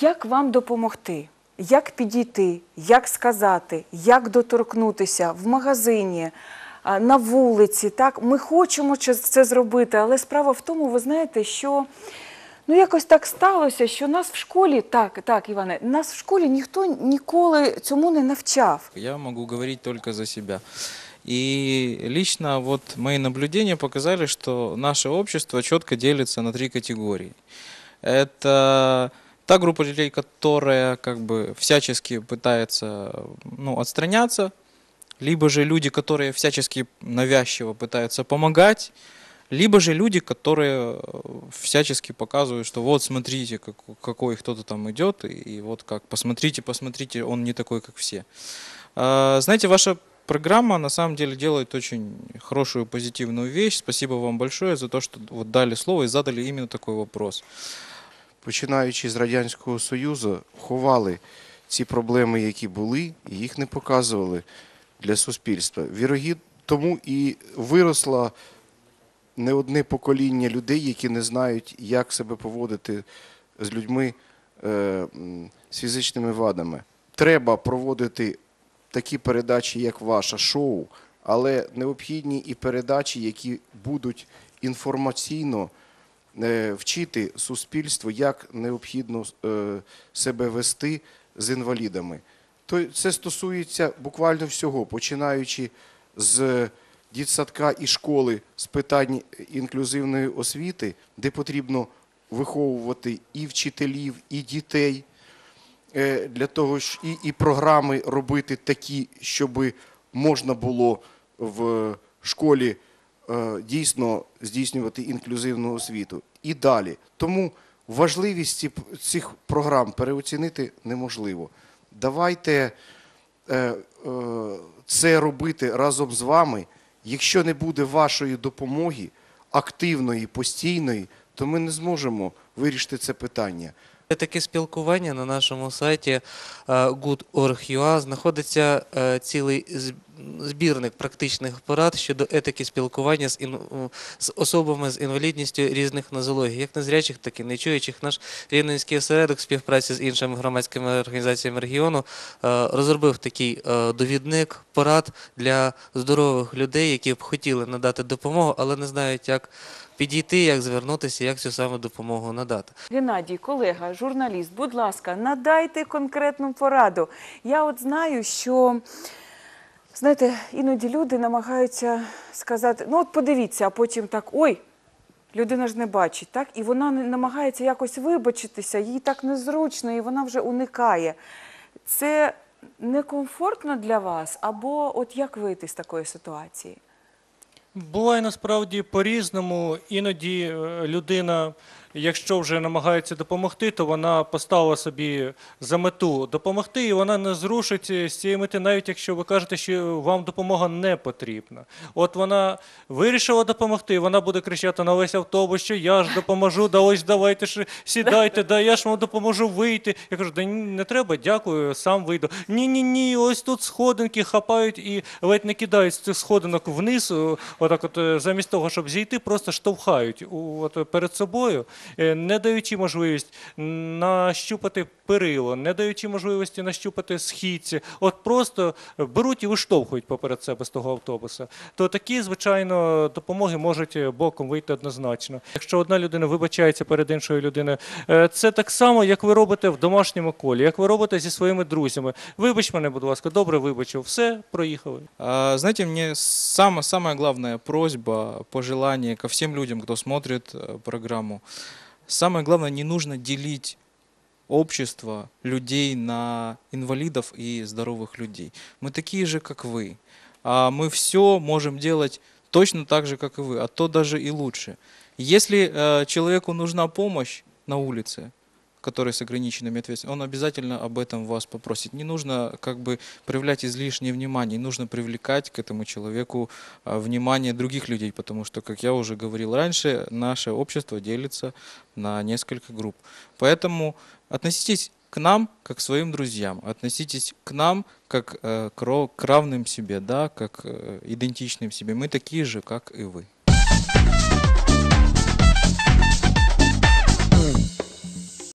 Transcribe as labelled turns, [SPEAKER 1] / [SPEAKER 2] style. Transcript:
[SPEAKER 1] Як вам допомогти? Як підійти, як сказати, як доторкнутися в магазині, на вулиці? Так, ми хочемо це- зробити, але справа в тому, ви знаєте, що ну якось так сталося, що нас в школі, так, так, Іване, нас в школі ніхто ніколи цьому не навчав.
[SPEAKER 2] Я могу говорить только за себя. И лично вот мои наблюдения показали, что наше общество четко делится на три категории. Это та группа людей, которая как бы всячески пытается ну, отстраняться, либо же люди, которые всячески навязчиво пытаются помогать, либо же люди, которые э, всячески показывают, что вот смотрите, как- какой кто-то там идет, и, и вот как, посмотрите, посмотрите, он не такой, как все. А, Знаете, ваша программа на самом деле делает очень хорошую позитивную вещь. Спасибо вам большое за то, что вот дали слово и задали именно такой вопрос.
[SPEAKER 3] Починаючи з Радянського Союзу, ховали ці проблеми, які були, і їх не показували для суспільства. Вірогід тому і виросло не одне покоління людей, які не знають, як себе поводити з людьми е, з фізичними вадами. Треба проводити такі передачі, як ваша шоу, але необхідні і передачі, які будуть інформаційно вчити суспільство, як необхідно е, себе вести з інвалідами. То це стосується буквально всього, починаючи з дитсадка і школи з питань інклюзивної освіти, де потрібно виховувати і вчителів, і дітей, е, для того ж і, і програми робити такі, щоб можна було в школі е, дійсно здійснювати інклюзивну освіту. І далі. Тому важливість цих програм переоцінити неможливо. Давайте е, е, це робити разом з вами. Якщо не буде вашої допомоги, активної, постійної, то ми не зможемо вирішити це питання.
[SPEAKER 4] Таке спілкування на нашому сайті е, good.org.ua знаходиться е, цілий з- збірник практичних порад щодо етики спілкування з, ін- з особами з інвалідністю різних нозологій, як незрячих, так і нечуючих. Наш Рівненський осередок співпраці з іншими громадськими організаціями регіону е, розробив такий е, довідник порад для здорових людей, які б хотіли надати допомогу, але не знають, як підійти, як звернутися, як цю саму допомогу надати.
[SPEAKER 1] Геннадій, колега, журналіст, будь ласка, надайте конкретну пораду. Я от знаю, що знаєте, іноді люди намагаються сказати: ну от подивіться, а потім так, ой, людина ж не бачить, так? І вона намагається якось вибачитися, їй так незручно, і вона вже уникає. Це некомфортно для вас, або от як вийти з такої ситуації?
[SPEAKER 5] Буває насправді по-різному. Іноді е, людина, якщо вже намагається допомогти, то вона поставила собі за мету допомогти, і вона не зрушить з цієї мети, навіть якщо ви кажете, що вам допомога не потрібна. От вона вирішила допомогти, вона буде кричати на весь автобус, що я ж допоможу, да ось давайте ж сідайте, да я ж вам допоможу вийти. Я кажу, да не треба, дякую, сам вийду. Ні, ні, ні, ось тут сходинки хапають і ледь не кидають з цих сходинок вниз. Отак, от е, замість того, щоб зійти, просто штовхають от, перед собою, е, не даючи можливість нащупати перило, не даючи можливості нащупати східці. От просто беруть і виштовхують поперед себе з того автобуса. То такі, звичайно, допомоги можуть е, боком вийти однозначно. Якщо одна людина вибачається перед іншою людиною, це так само, як ви робите в домашньому колі, як ви робите зі своїми друзями. Вибач мене, будь ласка, добре вибачив. Все, проїхали.
[SPEAKER 2] А, Знаете, мне самая, самая главная просьба, пожелание ко всем людям, кто смотрит э, программу. Самое главное, не нужно делить общество людей на инвалидов и здоровых людей. Мы такие же, как вы. А мы все можем делать точно так же, как и вы, а то даже и лучше. Если э, человеку нужна помощь на улице, который с ограниченными ответственностью, он обязательно об этом вас попросит. Не нужно как бы проявлять излишнее внимание, нужно привлекать к этому человеку а, внимание других людей, потому что, как я уже говорил раньше, наше общество делится на несколько групп. Поэтому относитесь к нам как к своим друзьям, относитесь к нам как э, к равным себе, да, как э, идентичным себе. Мы такие же, как и вы.